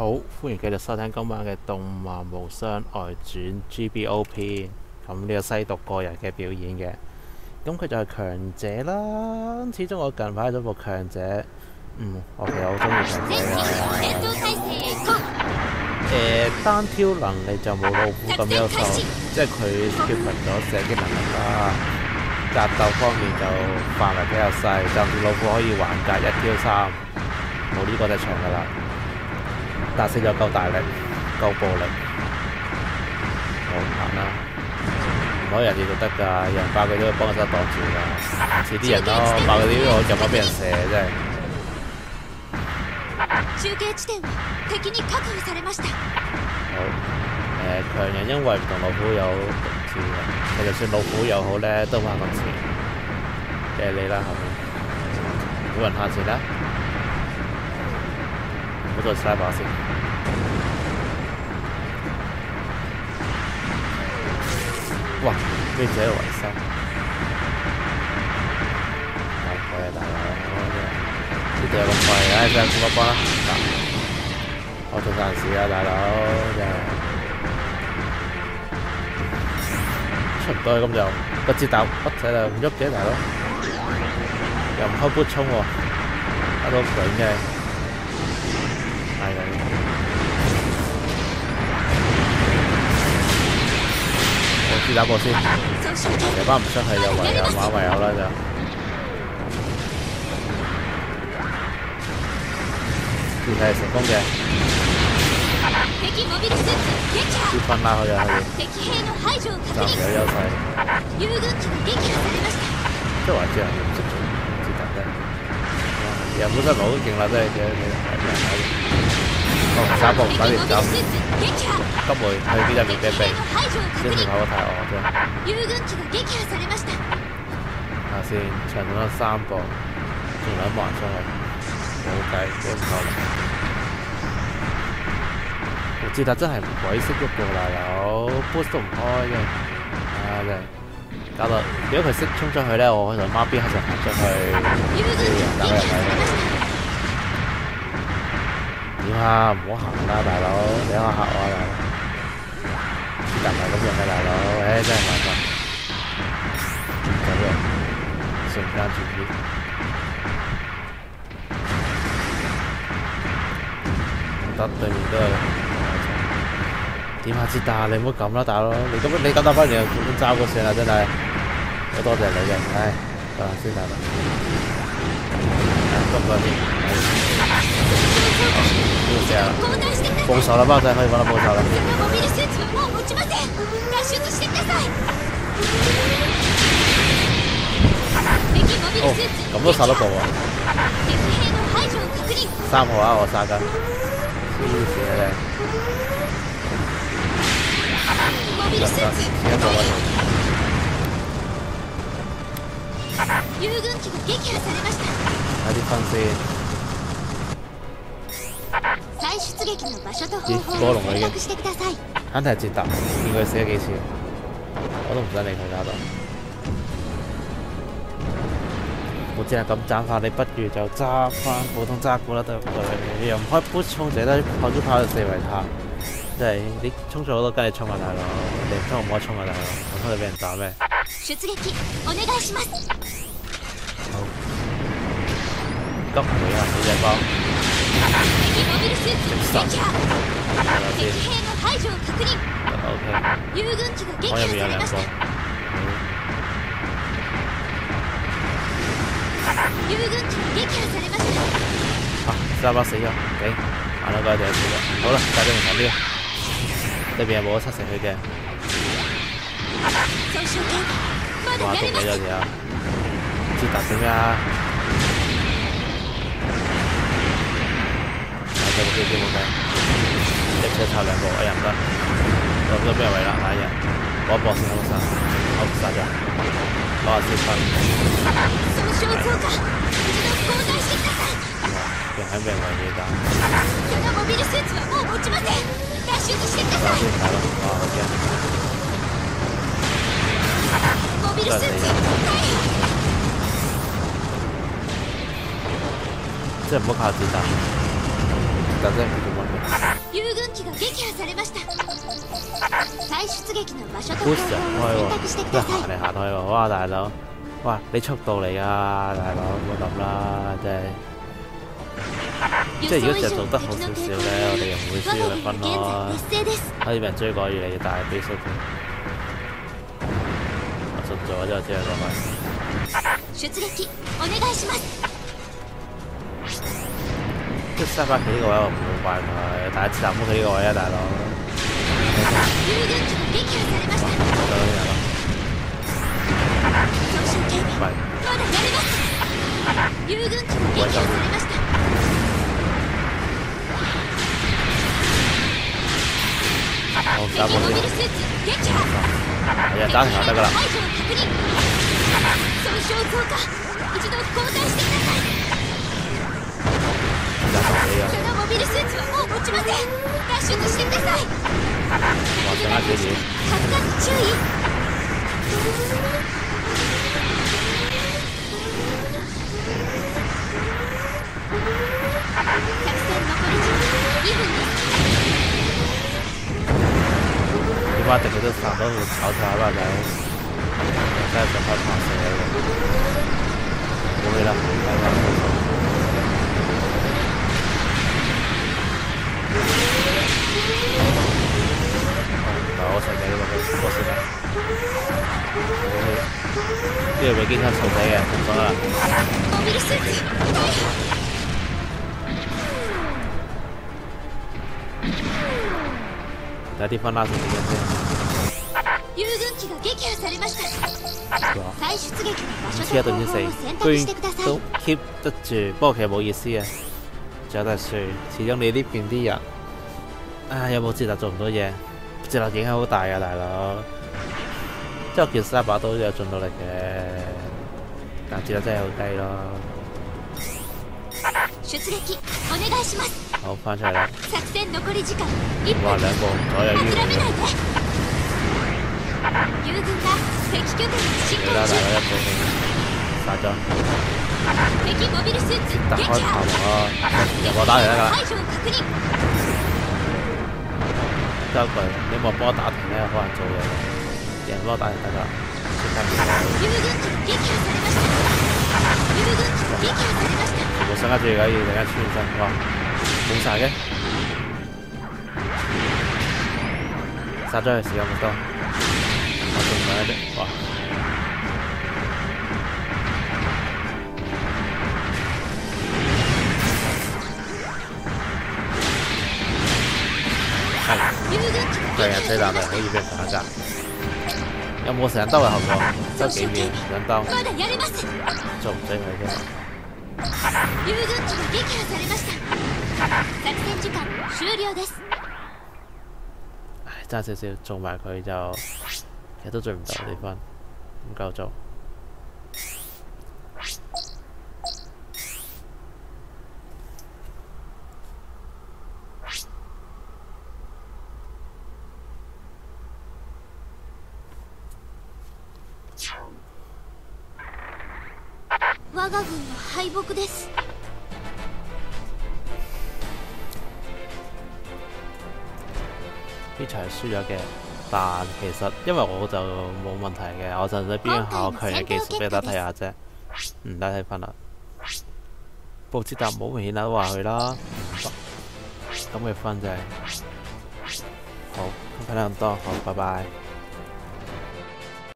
好，歡迎繼續收聽今晚嘅《動漫無雙外傳 GBOP》。咁呢個西毒個人嘅表演嘅，咁佢就係強者啦。始終我近排咗部強者，嗯，我其實好中意強者嘅。誒，單挑能力就冇老虎咁優秀，即係佢缺乏咗射擊能力啦。格鬥方面就範圍比較細，就算老虎可以橫格一挑三，冇呢個就長噶啦。打死就夠大力，夠暴力，我唔行啦，唔可以人哋就得㗎，有人爆佢都要幫手擋住㗎，似啲人咯，爆佢啲我就冇俾人射真係。中継地點は敵に確保されました好，誒、強人因為唔同老虎有毒刺嘅，其實就算老虎又好咧，都冇咁刺。誒你啦後面，冇人下前啦， 唔好再嘥把先。哇！咩仔喺度維修？太貴啊大佬！呢度有咁貴，唉真係幫一幫啦。我做善事啊大佬，真係出唔到去咁就個節奏屈仔啦，唔喐嘅大佬，又唔開波衝喎，打到鬼嘅，係咁。我試打過先，總集結又翻唔出去就唯有玩唯有啦就。調係成功嘅，敵モビルスーツ撃啲破分拉佢就可以敵兵の排除を確暫時有認優勢。遊軍機が撃破されました即係話之人唔識做，唔知得啫。人本身冇好勁啦，真係嘅嘅係係。哦， 打步唔使敵モビル連走，スーツ撃破急回去邊入面嘅敵避兵の，排除を確先至認跑得太惡啫。遊軍機が撃破されました睇下先，長咗三步，仲兩還出去，冇計，幾唔夠力。捷達真係唔鬼識喐個大佬，boost 都唔開嘅，啊真係搞到，如果佢識衝出去咧，我就孖邊黑就行出去。遊軍機打入が撃破されま去。した 點啊？唔好行啦，大佬！你喺度嚇我啊，大佬！但唔係咁用嘅，大佬！誒，真係麻煩。咁樣瞬間轉變，唔得對面都有。點下捷達，你唔好咁啦，大佬！你咁你咁打翻嚟又咁揸過線啦，真係好多謝你嘅，唉，得啦先，大佬。咁多啲，呢個正啦。交代してください報仇啦，包仔可以揾到報仇啦。敵のモビルスーツはもう持ちません脱出してください敵モビル哦スーツ，咁都殺得過喎。敵兵の排除を確認三號啊，我殺緊。黐線啊モビ你！得得，ルスーツ一個揾遊軍機が撃破されました 睇啲分先。再出撃の場所と方咦法を波龍嚟嘅選択してください肯定係捷達，見佢死咗幾次，我都唔使理佢搞到。我只係咁斬法，你不如就揸翻普通揸鼓啦，對唔對？你又唔開 boost 衝，淨係得跑豬跑到四圍塔，即係你衝咗好多，梗係衝啊，大佬！你唔衝我冇得衝啊，大佬！我衝你俾人打咩？出撃お願いします 急唔會啊，呢隻包。敵モビルスーツ撃破睇下先敵兵の排除を確認 OK。遊軍機が撃我破入面有兩個されました。遊軍機が撃破されました啊，三巴死咗，頂，行啦，嗰隻死咗。好啦，帶咗門神啲，裏邊有冇咗七成血嘅？損傷系まだ哇，やれます毒死咗條啊！捷達點啊？ 啊，隻部機機冇計，一車插兩部，哎呀唔得，我唔得俾人圍啦，哎呀，搏一搏先好殺，好殺咗，攞下先分，損傷増加一度交代してください俾人喺俾人圍住打，そのモビルスーツはもう持ちません脱出してください打先睇咯，哇好驚！モビルスーツ大破即係唔好靠捷達， 捷達真係唔做乜嘅。 友軍機が撃破されました再出撃の場所と push 方人法開を選択して喎，く即係行ださい嚟行去喎，哇大佬，哇你速度嚟㗎，大佬唔好諗啦，真係。予即係如果想以上の就做得好敵の抵抗少少咧，我哋又唔會輸我佢分が軍は咯現。在劣勢です可以俾人追趕越嚟越大嘅比數添。我信咗之後之後落去。出撃お願いします 都三百幾個位，我唔會怪佢。第一次抌佢呢個位啊，大佬。遊軍機撃破されました。敵モいやダだから一度してくださいだからえやつこのモビルスーツはもう持ちません脱してください待たなけれ発火注意你把整个的调出来吧，咱再？了。嗱，我上嘅呢個我先啦。呢度俾機槍掃死嘅，唔錯啦。モビルスーツ大破睇啲分拉成點樣先。友軍機が撃破されました哇！再出撃の場所黐一と方法對先を選四，居択してください然都 keep 得住，不過其實冇意思啊，仲 有得輸。始終你呢邊啲人，啊有冇捷達做唔到嘢？捷達影響好大啊，大佬。即係我見三把刀都有進到力嘅，但捷達真係好低咯。出撃お願いします好翻出嚟啦！作戦残り時間1哇，分兩部左右諦於めないで友軍が敵拠点に進你啦，大行中佬一部殺咗， 敵モビルスーツ打開頭撃破啊！入我打嚟得㗎啦，排除を確認得一句，你冇幫我打停咧，好難做嘢嘅。人幫我打就得㗎啦，即刻唔該。友軍機が撃破されました友軍機が撃破されました全部上加注嘅，要突然間穿身，哇！冇晒嘅，殺咗佢時間唔多，我仲唔係一啲，哇！ 係，友軍機對啊，が撃破最難係可以俾人打㗎。有冇成日兜嘅後果？兜幾秒兩兜，まだやれます做唔死佢啫。友軍機が撃破されました作戦時間終了です唉，爭少少做埋佢就，其實都追唔到呢分，唔夠做。 我が軍の敗北です呢場係輸咗嘅，但其實因為我就冇問題嘅，我純粹邊考強嘅技術俾大家睇下啫，唔得睇分啦。布捷達唔好明顯啦，都話佢啦，咁嘅分就係、好，咁分享咁多，好，拜拜。